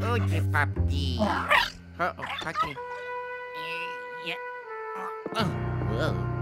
Kucing papi. Oh, okay. Yeah. Oh, whoa.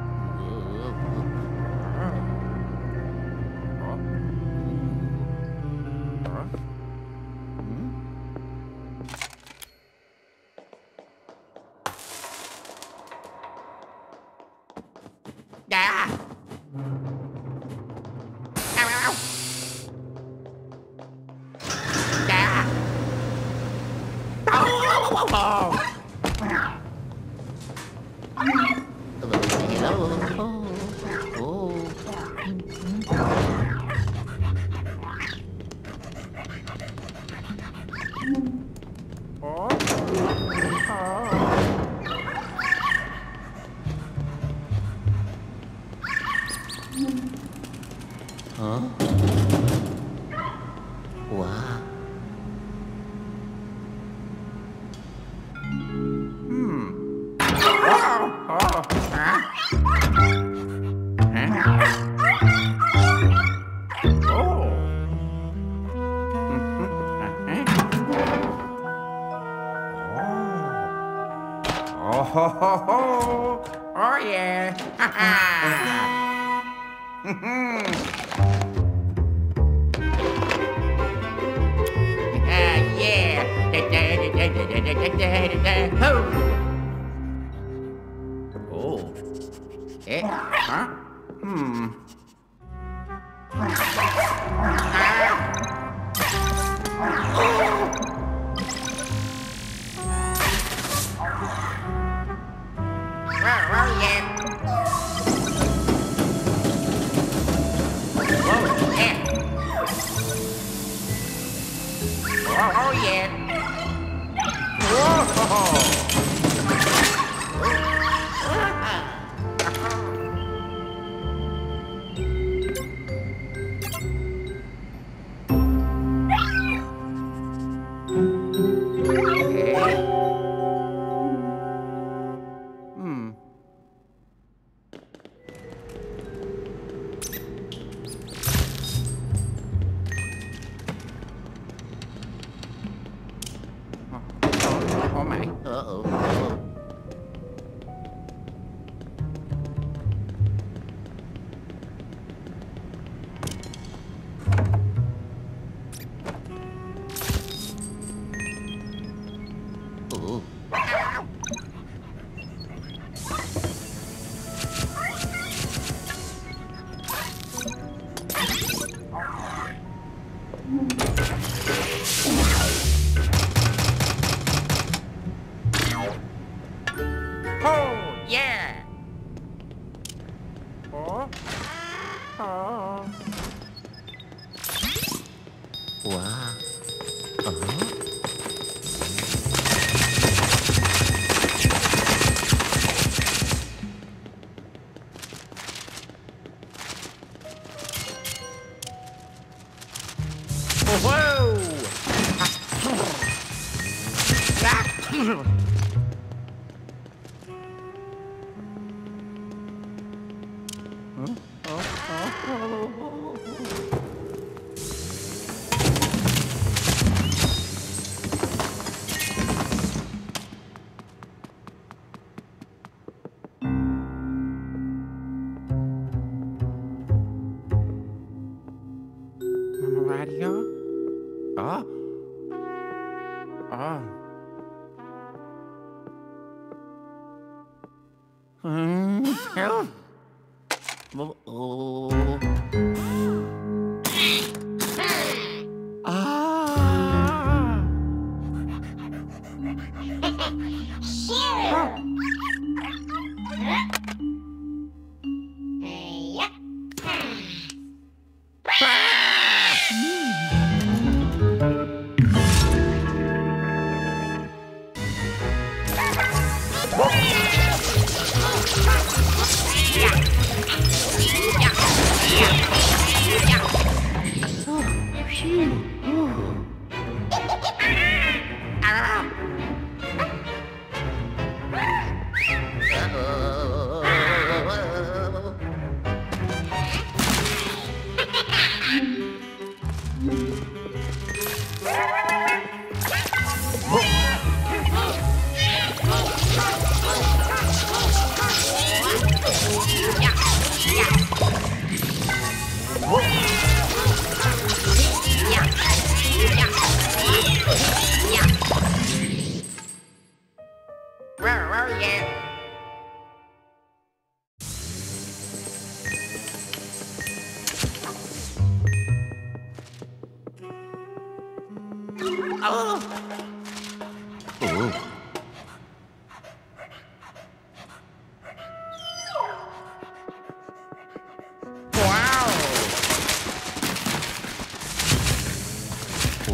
汪汪！Oh oh yeah. Uh-oh. 哦。啊哦。我啊。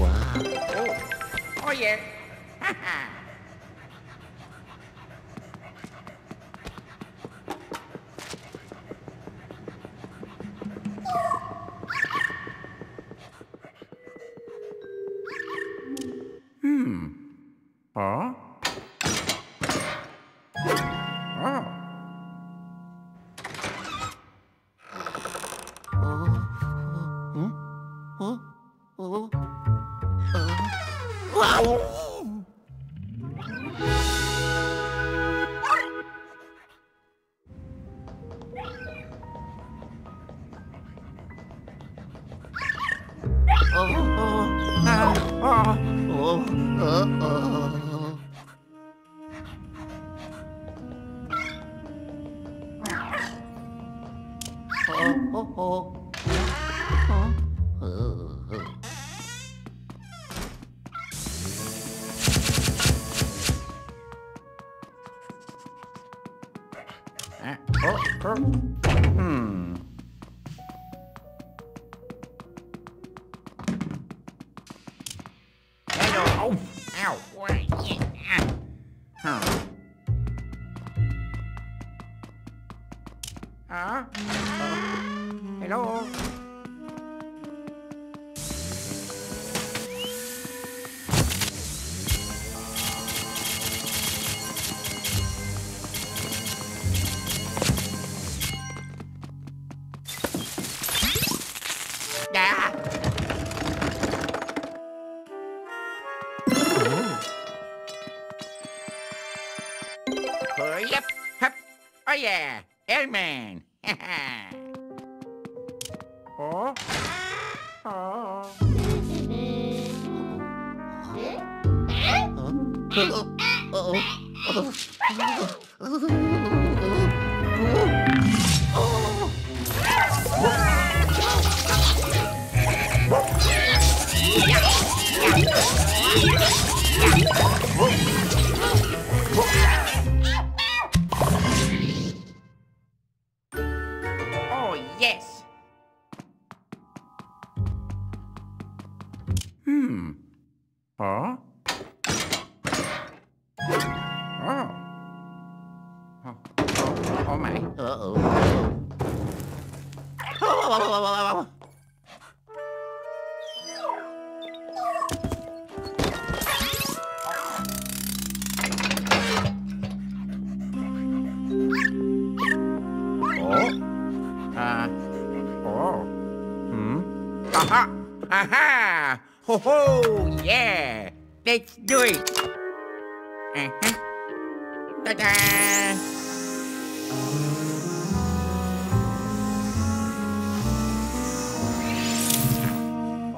哇哦，二爷，哈哈。uh, uh. Huh? Hello? Yeah. Oh, oh, oh my. Oh. Uh. Oh. Hmm. Aha! Aha! Ho ho! Yeah! Let's do it! Uh-huh. Ta-da!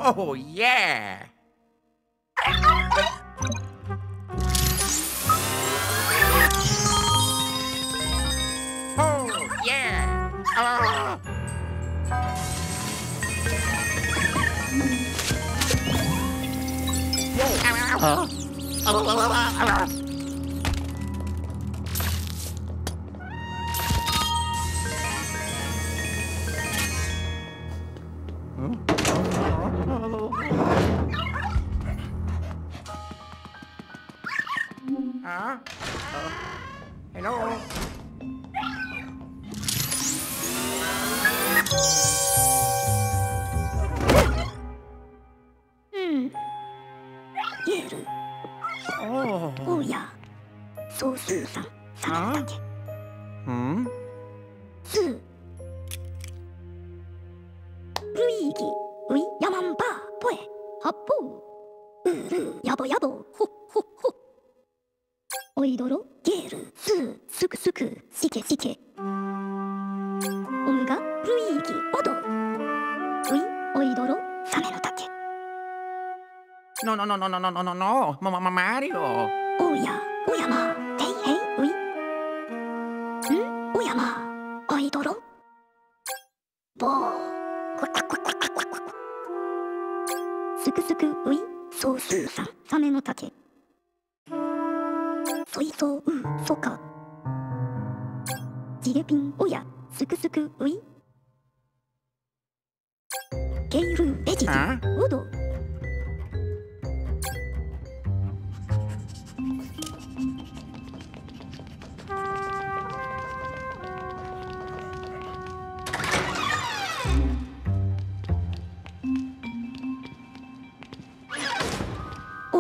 Oh, yeah! Oh, yeah! Ah! Ow, や。総数さんさらだけ。うん？す。うるいぎういやまんばぽえはっぽううるやぼやぼほっほっほおいどろゲールすうすくすくしけしけ。おむがるいぎおどういおいどろサメのノノ No, no, no, no, no, no, no, no, no, ノノノノノノノノノノ勿扰。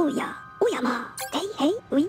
おや、おやま、へいへいうい。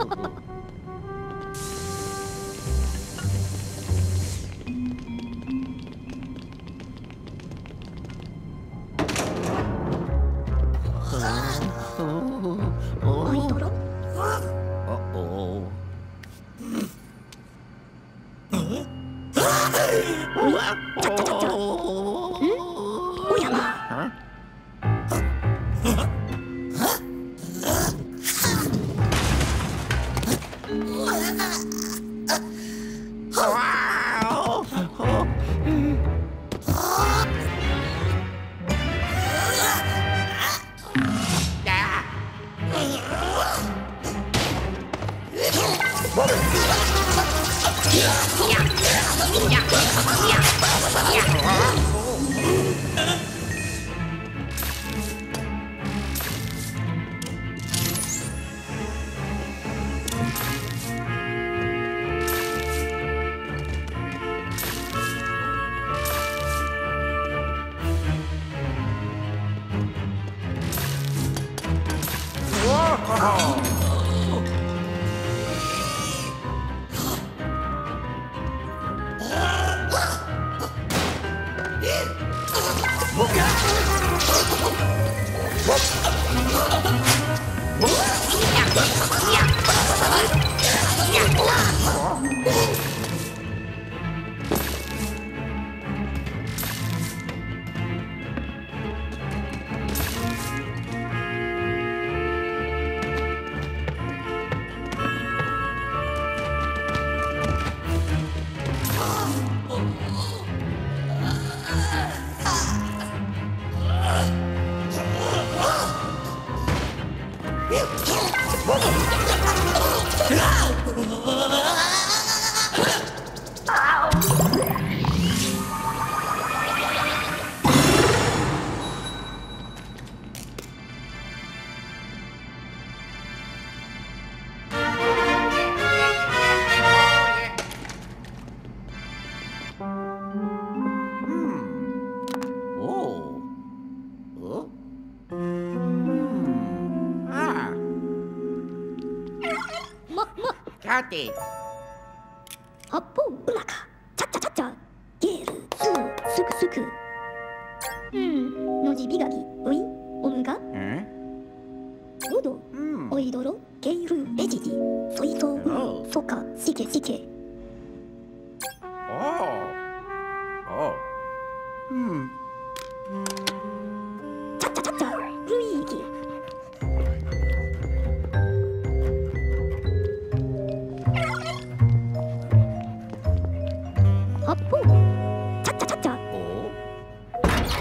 さて。八方うまか。ちゃっちゃちゃっちゃ。ゲールすぐすぐすぐうんのじびがき。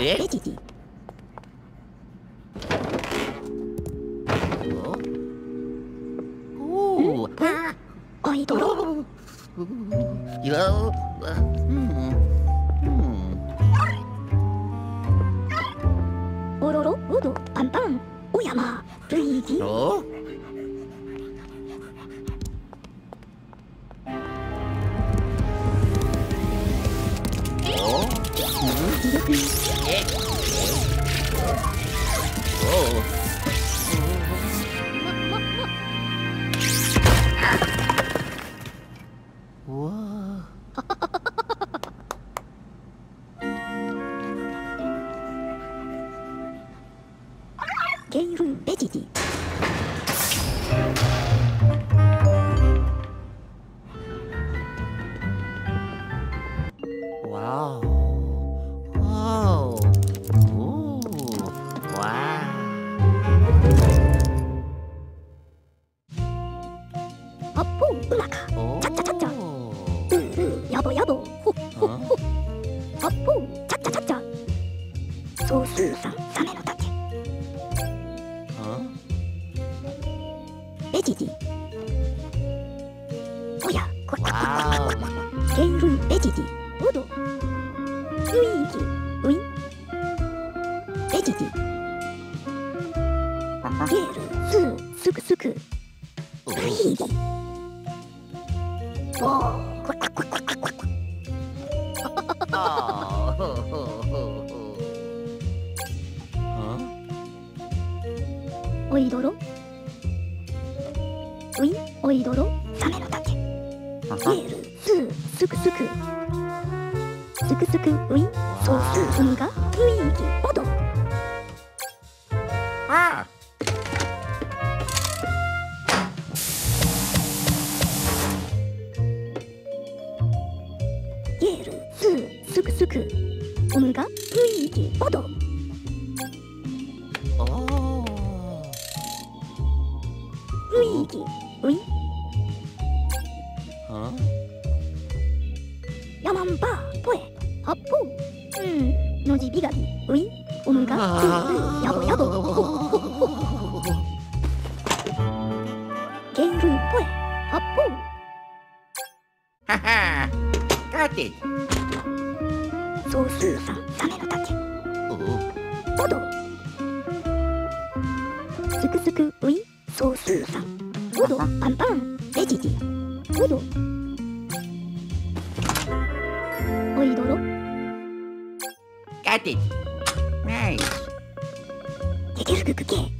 Huh? レジディおやこレジディく。すくすくウィンソースンが雰囲気おどああ。イエルスすくすく音が雰囲気おど剣入ぽえはは。ーカーソースーさんサメの竹。おおどすくすくウィソースーさんおどパンパン。レジジおどおいどろ。カテンナイス。ケケフククケ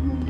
Mm-hmm.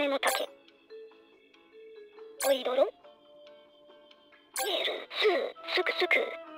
金の竹おいどろ。イえルスすくすく。